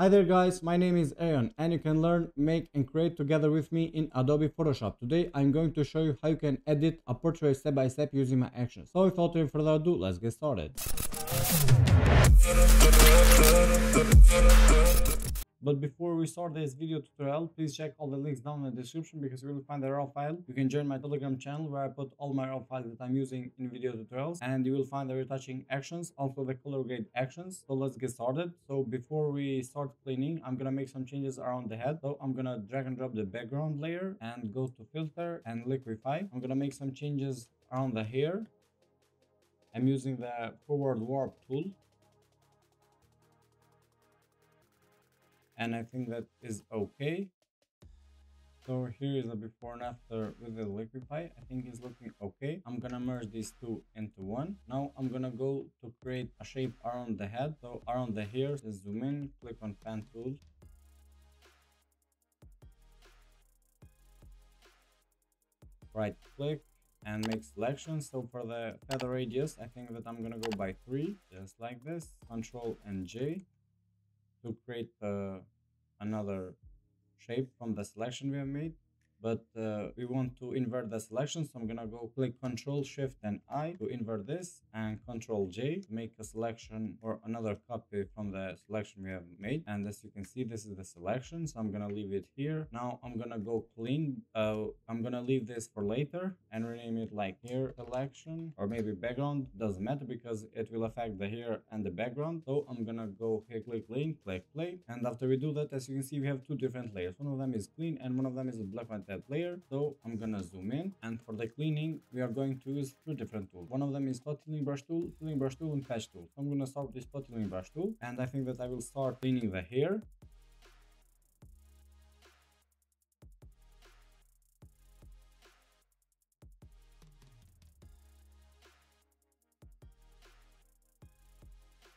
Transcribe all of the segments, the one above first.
Hi there guys, my name is Erjon and you can learn, make and create together with me in Adobe Photoshop. Today I'm going to show you how you can edit a portrait step by step using my actions. So without any further ado, let's get started. But before we start this video tutorial, please check all the links down in the description because you will find the raw file. You can join my telegram channel where I put all my raw files that I'm using in video tutorials and you will find the retouching actions, also the color grade actions. So let's get started. So before we start cleaning, I'm gonna make some changes around the head. So I'm gonna drag and drop the background layer and go to filter and liquify. I'm gonna make some changes around the hair. I'm using the forward warp tool and I think that is okay. So here is a before and after with the liquify. I think it's looking okay. I'm gonna merge these two into one. Now I'm gonna go to create a shape around the head. So around the hair, just zoom in, click on pen tool. Right click and make selection. So for the feather radius, I think that I'm gonna go by three, just like this. Control and J to create uh, another shape from the selection we have made but uh, we want to invert the selection so i'm gonna go click control shift and i to invert this and control j to make a selection or another copy from the selection we have made. And as you can see this is the selection so i'm gonna leave it here. Now i'm gonna go clean uh, i'm gonna leave this for later and rename it like hair selection or maybe background doesn't matter because it will affect the hair and the background. So i'm gonna go here click link click play and after we do that as you can see we have two different layers. One of them is clean and one of them is a black and that layer so i'm gonna zoom in. And for the cleaning we are going to use two different tools. One of them is spot brush tool healing brush tool and patch tool. So i'm gonna start with spot brush tool and i think that i will start cleaning the hair.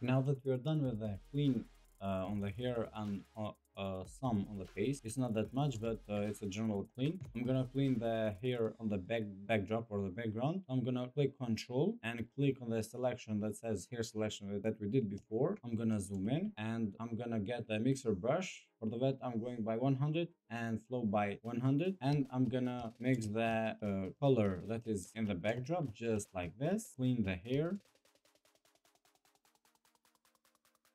Now that we are done with the clean uh, on the hair and uh, uh, some on the face. It's not that much but uh, it's a general clean. I'm gonna clean the hair on the back backdrop or the background. I'm gonna click control and click on the selection that says hair selection that we did before. I'm gonna zoom in and i'm gonna get the mixer brush. For the wet i'm going by 100 and flow by 100 and i'm gonna mix the uh, color that is in the backdrop just like this. Clean the hair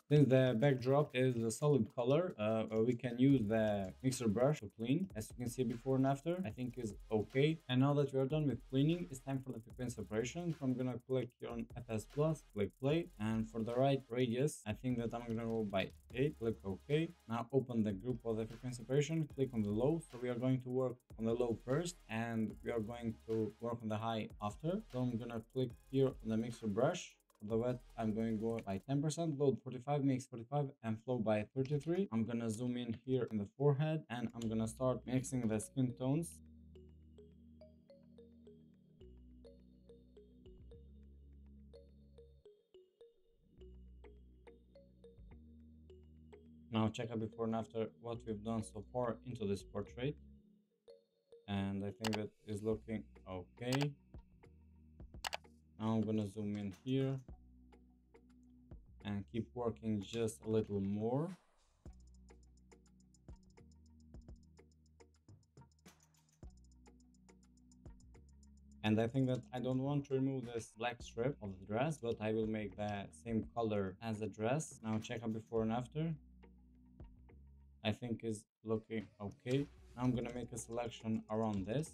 Since the backdrop is a solid color, uh, we can use the mixer brush to clean. As you can see before and after, I think is okay. And now that we are done with cleaning, it's time for the frequency separation. So I'm gonna click here on FS plus, click play. And for the right radius, I think that I'm gonna go by 8, click OK. Now open the group of the frequency separation, click on the low. So we are going to work on the low first and we are going to work on the high after. So I'm gonna click here on the mixer brush wet, I'm going to go by 10%, load 45, makes 45, and flow by 33. I'm gonna zoom in here in the forehead, and I'm gonna start mixing the skin tones. Now check out before and after what we've done so far into this portrait. And I think that is looking okay. Now I'm gonna zoom in here and keep working just a little more. And I think that I don't want to remove this black strip of the dress, but I will make the same color as the dress. Now check out before and after. I think is looking okay. Now I'm gonna make a selection around this.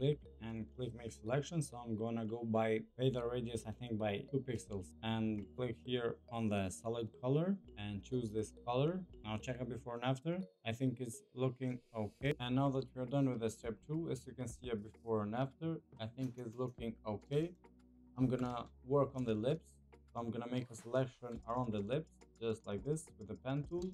Click and mm. click make selection so i'm gonna go by feather radius i think by two pixels and click here on the solid color and choose this color. Now check it before and after. I think it's looking okay. And now that we're done with the step two as you can see a before and after i think it's looking okay. I'm gonna work on the lips. So i'm gonna make a selection around the lips just like this with the pen tool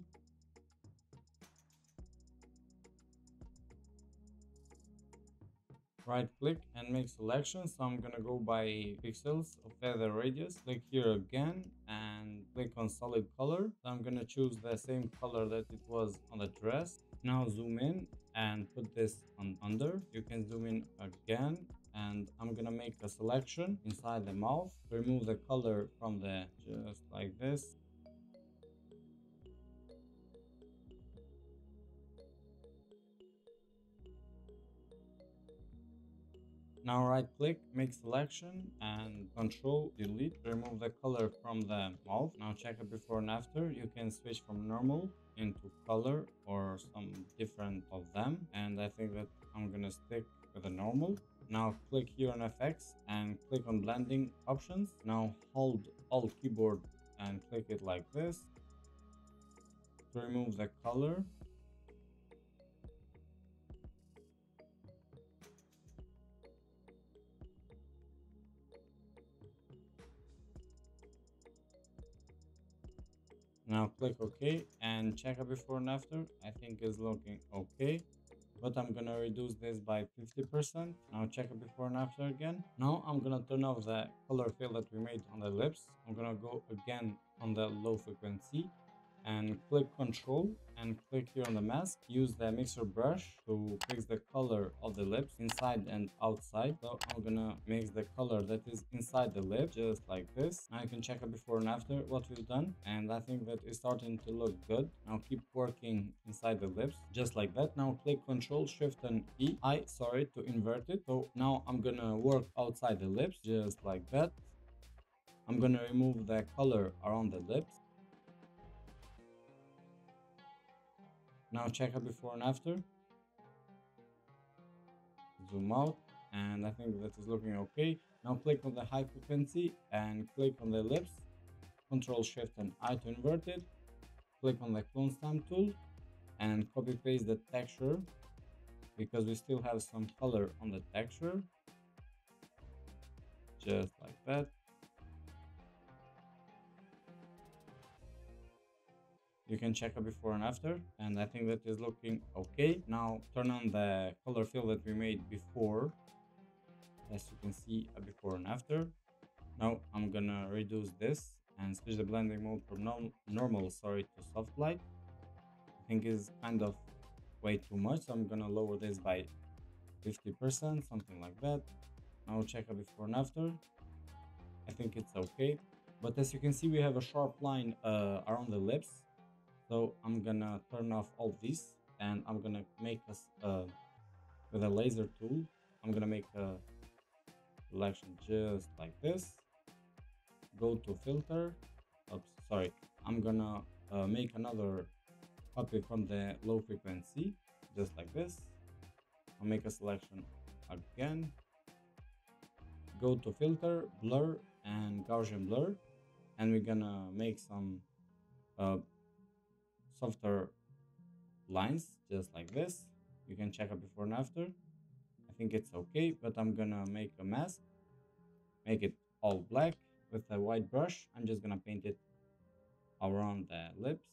right click and make selection so i'm gonna go by pixels of feather radius click here again and click on solid color i'm gonna choose the same color that it was on the dress Now zoom in and put this on under. You can zoom in again and I'm gonna make a selection inside the mouth. Remove the color from the just like this. Now right click, make selection and control delete. Remove the color from the mouth. Now check it before and after. You can switch from normal into color or some different of them. And I think that I'm gonna stick with the normal. Now click here on FX and click on blending options. Now hold alt keyboard and click it like this to remove the color Now click OK and check it before and after. I think it's looking okay. But I'm gonna reduce this by 50%. Now check it before and after again. Now I'm gonna turn off the color fill that we made on the lips. I'm gonna go again on the low frequency and click control and click here on the mask. Use the mixer brush to fix the color of the lips inside and outside. So i'm gonna mix the color that is inside the lip just like this. Now you can check it before and after what we've done. And i think that it's starting to look good. Now keep working inside the lips just like that. Now click control shift and e i sorry to invert it. So now i'm gonna work outside the lips just like that. I'm gonna remove the color around the lips Now check it before and after. Zoom out and I think that is looking okay. Now click on the high frequency and click on the lips. Control Shift and I to invert it. Click on the clone stamp tool and copy paste the texture because we still have some color on the texture. Just like that. You can check it before and after and i think that is looking okay. Now turn on the color fill that we made before. As you can see a before and after. Now i'm gonna reduce this and switch the blending mode from no normal sorry to soft light. I think is kind of way too much so i'm gonna lower this by 50 percent something like that. Now check it before and after. I think it's okay. But as you can see we have a sharp line uh, around the lips so I'm gonna turn off all this and I'm gonna make us uh, with a lasso tool I'm gonna make a selection just like this. Go to filter. Oops sorry. I'm gonna uh, make another copy from the low frequency just like this. I'll make a selection again. Go to filter blur and Gaussian blur. And we're gonna make some uh, softer lines just like this. You can check it before and after. I think it's okay but i'm gonna make a mask make it all black with a white brush. I'm just gonna paint it around the lips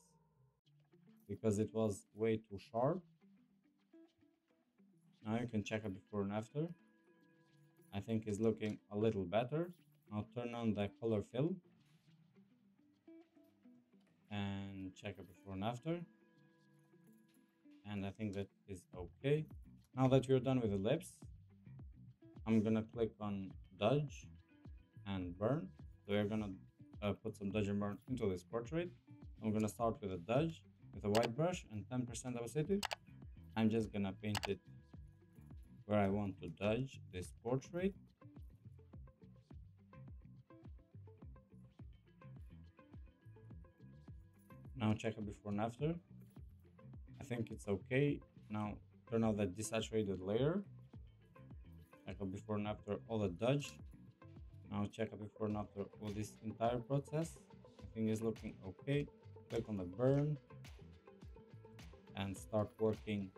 because it was way too sharp. Now you can check it before and after. I think it's looking a little better. I'll turn on the color fill and check it before and after. And I think that is okay. Now that you're done with the lips I'm gonna click on dodge and burn. So we're gonna uh, put some dodge and burn into this portrait. I'm gonna start with a dodge with a white brush and 10% opacity I'm just gonna paint it where I want to dodge this portrait now check it before and after. I think it's okay. Now turn off the desaturated layer. Check it before and after all the dodge. Now check it before and after all this entire process. I think it's looking okay. Click on the burn and start working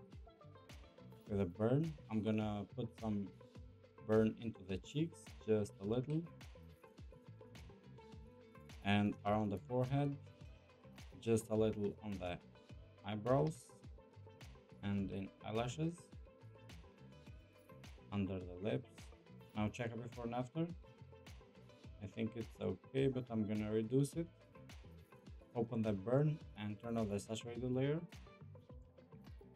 with a burn. I'm gonna put some burn into the cheeks just a little. And around the forehead just a little on the eyebrows and in eyelashes under the lips. Now check it before and after. I think it's okay but I'm gonna reduce it. Open the burn and turn on the saturated layer.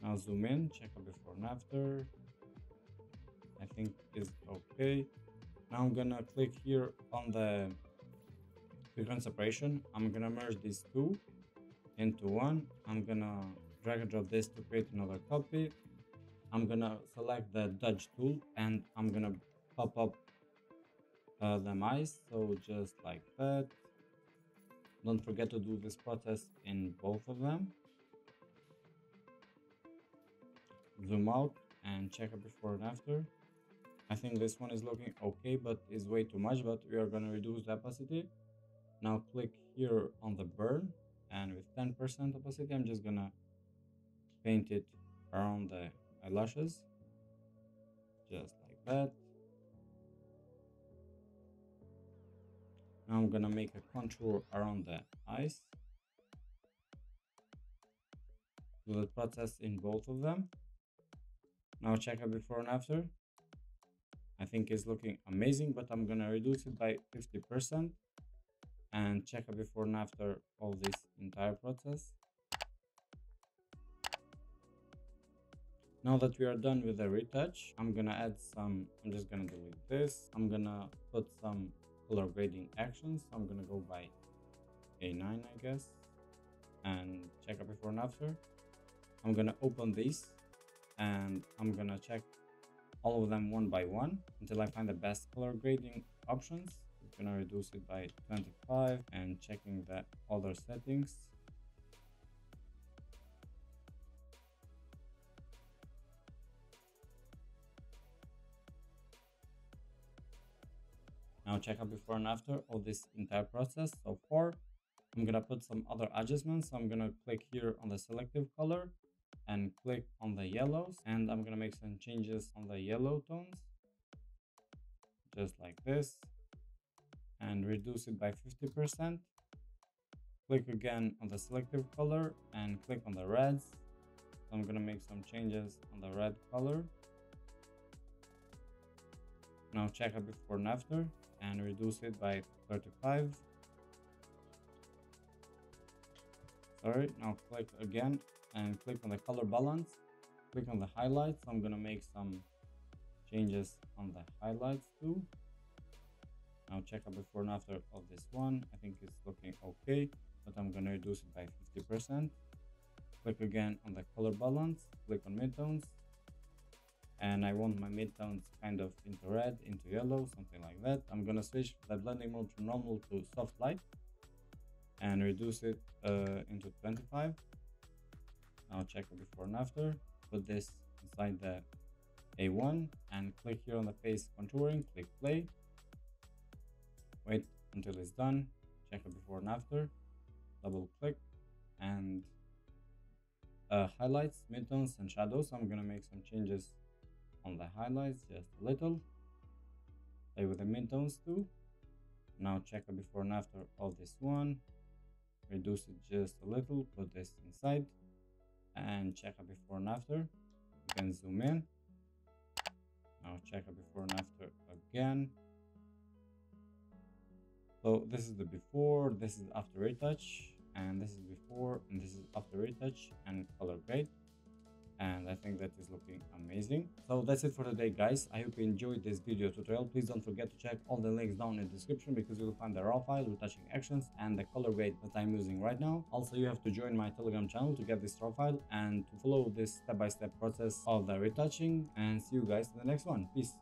Now zoom in check a before and after. I think is okay. Now i'm gonna click here on the frequent separation. I'm gonna merge these two into one. I'm gonna drag and drop this to create another copy. I'm gonna select the dodge tool and i'm gonna pop up uh, the mice. So just like that. Don't forget to do this process in both of them. Zoom out and check it before and after. I think this one is looking okay but is way too much but we are gonna reduce the opacity. Now click here on the burn and with 10% opacity I'm just gonna paint it around the eyelashes. Just like that. Now I'm gonna make a contour around the eyes. Do the process in both of them. Now check it before and after. I think it's looking amazing but I'm gonna reduce it by 50% and check it before and after of this entire process. Now that we are done with the retouch I'm gonna add some I'm just gonna delete this. I'm gonna put some color grading actions. I'm gonna go by a9 I guess and check it before and after. I'm gonna open these and I'm gonna check all of them one by one until I find the best color grading options. Gonna reduce it by 25 and checking the other settings. Now check out before and after of this entire process so far. I'm gonna put some other adjustments. So I'm gonna click here on the selective color and click on the yellows and I'm gonna make some changes on the yellow tones just like this and reduce it by 50% click again on the selective color and click on the reds. So I'm gonna make some changes on the red color. Now check it before and after and reduce it by 35 sorry now click again and click on the color balance. Click on the highlights. I'm gonna make some changes on the highlights too now check out before and after of this one. I think it's looking okay but i'm gonna reduce it by 50 percent. Click again on the color balance click on midtones and I want my midtones kind of into red, into yellow, something like that. I'm gonna switch the blending mode from normal to soft light and reduce it uh, into 25 I'll check it before and after put this inside the a1 and click here on the face contouring click play wait until it's done check it before and after double click and uh, highlights midtones and shadows. I'm gonna make some changes on the highlights just a little. Play with the midtones too. Now check it before and after of this one. Reduce it just a little put this inside and check a before and after. You can zoom in. Now check a before and after again so this is the before this is after retouch and this is before and this is after retouch and color grade and I think that is looking amazing. So that's it for today guys. I hope you enjoyed this video tutorial. Please don't forget to check all the links down in the description because you will find the raw file, retouching actions and the color grade that I'm using right now. Also you have to join my telegram channel to get this raw file and to follow this step-by-step -step process of the retouching and see you guys in the next one. Peace.